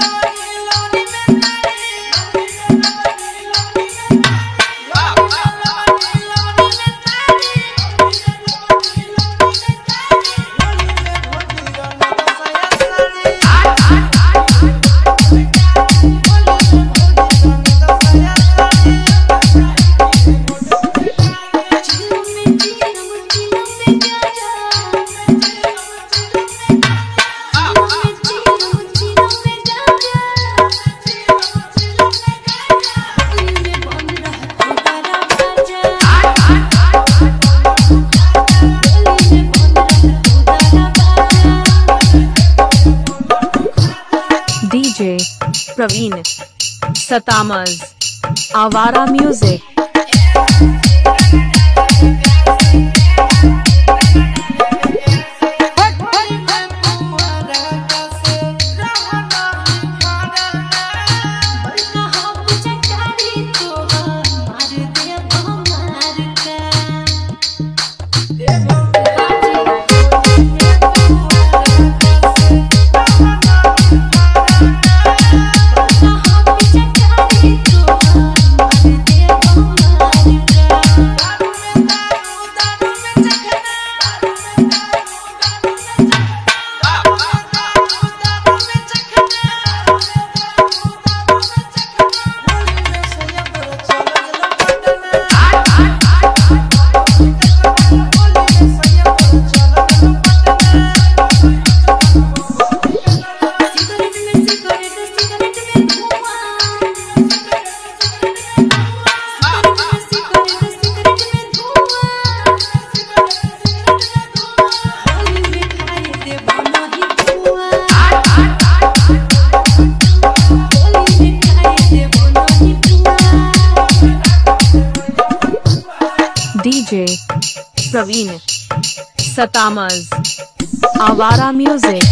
Thank you. Praveen सतामज Awara music. DJ Praveen सतामज Awara music.